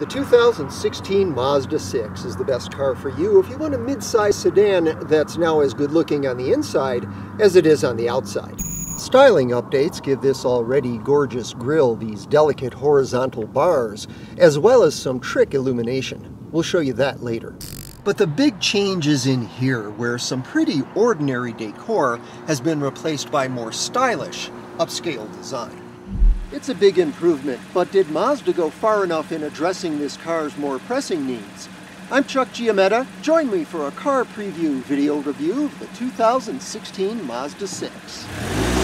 The 2016 Mazda 6 is the best car for you if you want a mid-size sedan that's now as good looking on the inside as it is on the outside. Styling updates give this already gorgeous grille these delicate horizontal bars, as well as some trick illumination. We'll show you that later. But the big change is in here, where some pretty ordinary decor has been replaced by more stylish, upscale design. It's a big improvement, but did Mazda go far enough in addressing this car's more pressing needs? I'm Chuck Giametta. Join me for a car preview video review of the 2016 Mazda 6.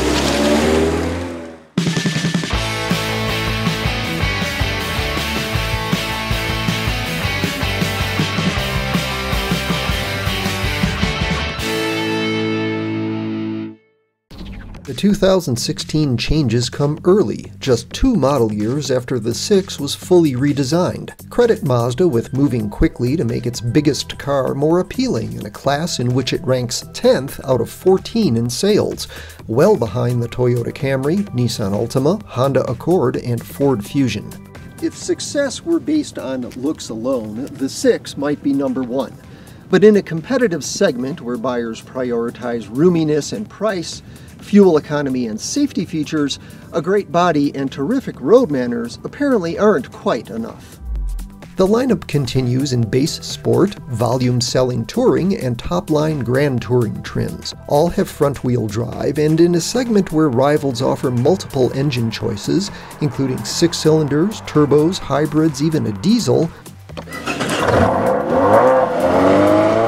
The 2016 changes come early, just two model years after the 6 was fully redesigned. Credit Mazda with moving quickly to make its biggest car more appealing in a class in which it ranks 10th out of 14 in sales, well behind the Toyota Camry, Nissan Altima, Honda Accord, and Ford Fusion. If success were based on looks alone, the 6 might be number one. But in a competitive segment where buyers prioritize roominess and price, fuel economy and safety features, a great body and terrific road manners apparently aren't quite enough. The lineup continues in base sport, volume selling touring, and top line grand touring trims. All have front wheel drive, and in a segment where rivals offer multiple engine choices, including six cylinders, turbos, hybrids, even a diesel,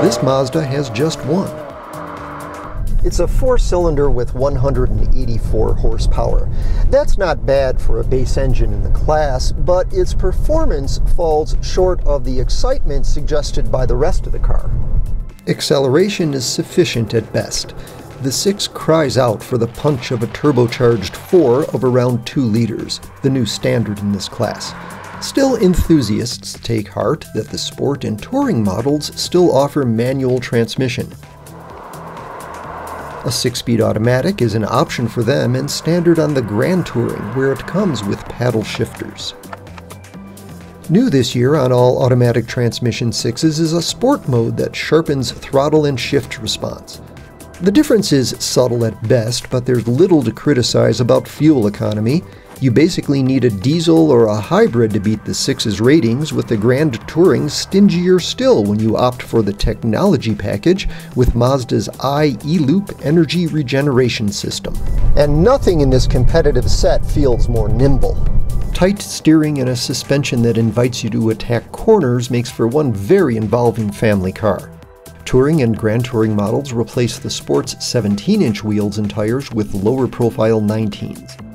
this Mazda has just one. It's a four-cylinder with 184 horsepower. That's not bad for a base engine in the class, but its performance falls short of the excitement suggested by the rest of the car. Acceleration is sufficient at best. The 6 cries out for the punch of a turbocharged 4 of around 2 liters, the new standard in this class. Still, enthusiasts take heart that the sport and touring models still offer manual transmission. A 6-speed automatic is an option for them and standard on the Grand Touring where it comes with paddle shifters. New this year on all automatic transmission 6s is a sport mode that sharpens throttle and shift response. The difference is subtle at best, but there's little to criticize about fuel economy, you basically need a diesel or a hybrid to beat the 6's ratings, with the Grand Touring stingier still when you opt for the technology package with Mazda's i-ELOOP energy regeneration system. And nothing in this competitive set feels more nimble. Tight steering and a suspension that invites you to attack corners makes for one very involving family car. Touring and Grand Touring models replace the sport's 17-inch wheels and tires with lower profile 19s.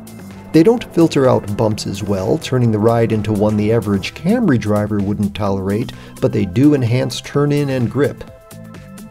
They don't filter out bumps as well, turning the ride into one the average Camry driver wouldn't tolerate, but they do enhance turn-in and grip.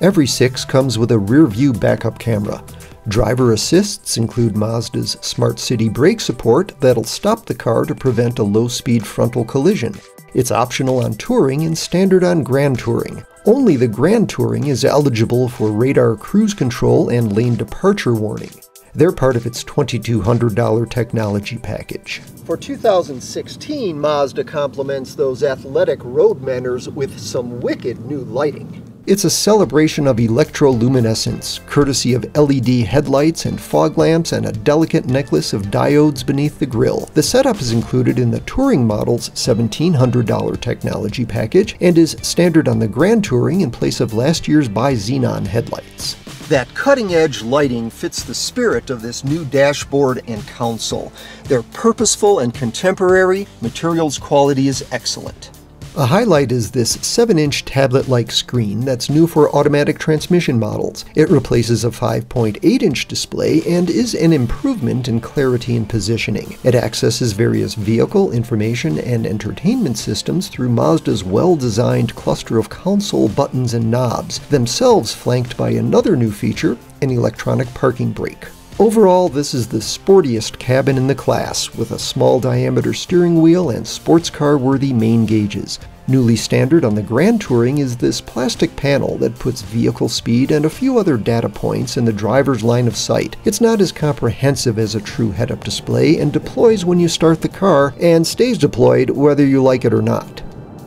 Every 6 comes with a rear-view backup camera. Driver assists include Mazda's Smart City brake support that'll stop the car to prevent a low-speed frontal collision. It's optional on Touring and standard on Grand Touring. Only the Grand Touring is eligible for radar cruise control and lane departure warning. They're part of its $2,200 technology package. For 2016, Mazda complements those athletic road manners with some wicked new lighting. It's a celebration of electroluminescence, courtesy of LED headlights and fog lamps and a delicate necklace of diodes beneath the grille. The setup is included in the Touring model's $1,700 technology package and is standard on the Grand Touring in place of last year's bi-xenon headlights. That cutting edge lighting fits the spirit of this new dashboard and console. They're purposeful and contemporary, materials quality is excellent. A highlight is this 7-inch tablet-like screen that's new for automatic transmission models. It replaces a 5.8-inch display and is an improvement in clarity and positioning. It accesses various vehicle, information, and entertainment systems through Mazda's well-designed cluster of console buttons and knobs, themselves flanked by another new feature, an electronic parking brake. Overall, this is the sportiest cabin in the class, with a small diameter steering wheel and sports car worthy main gauges. Newly standard on the Grand Touring is this plastic panel that puts vehicle speed and a few other data points in the driver's line of sight. It's not as comprehensive as a true head-up display and deploys when you start the car and stays deployed whether you like it or not.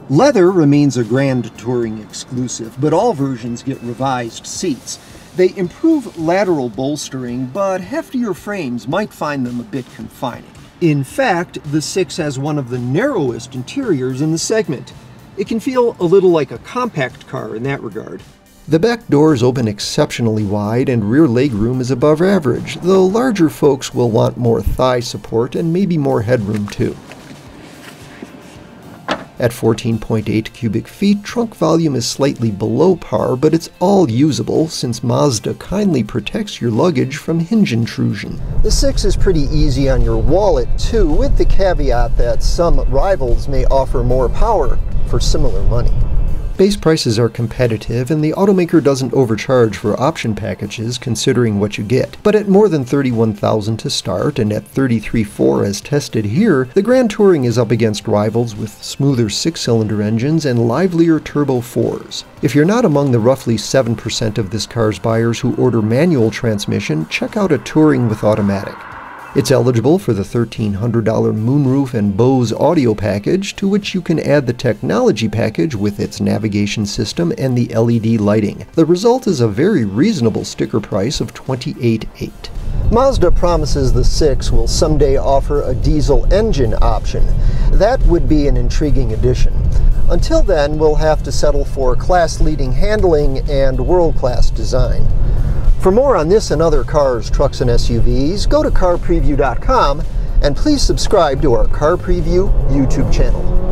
Leather remains a Grand Touring exclusive, but all versions get revised seats. They improve lateral bolstering, but heftier frames might find them a bit confining. In fact, the 6 has one of the narrowest interiors in the segment. It can feel a little like a compact car in that regard. The back doors open exceptionally wide and rear legroom is above average, though larger folks will want more thigh support and maybe more headroom too. At 14.8 cubic feet, trunk volume is slightly below par, but it's all usable since Mazda kindly protects your luggage from hinge intrusion. The 6 is pretty easy on your wallet too, with the caveat that some rivals may offer more power for similar money. Base prices are competitive, and the automaker doesn't overcharge for option packages considering what you get. But at more than 31000 to start, and at 33.4 as tested here, the Grand Touring is up against rivals with smoother six-cylinder engines and livelier turbo 4s. If you're not among the roughly 7% of this car's buyers who order manual transmission, check out a Touring with automatic. It's eligible for the $1,300 moonroof and Bose audio package, to which you can add the technology package with its navigation system and the LED lighting. The result is a very reasonable sticker price of $28,800. Mazda promises the 6 will someday offer a diesel engine option. That would be an intriguing addition. Until then, we'll have to settle for class-leading handling and world-class design. For more on this and other cars, trucks, and SUVs, go to carpreview.com and please subscribe to our Car Preview YouTube channel.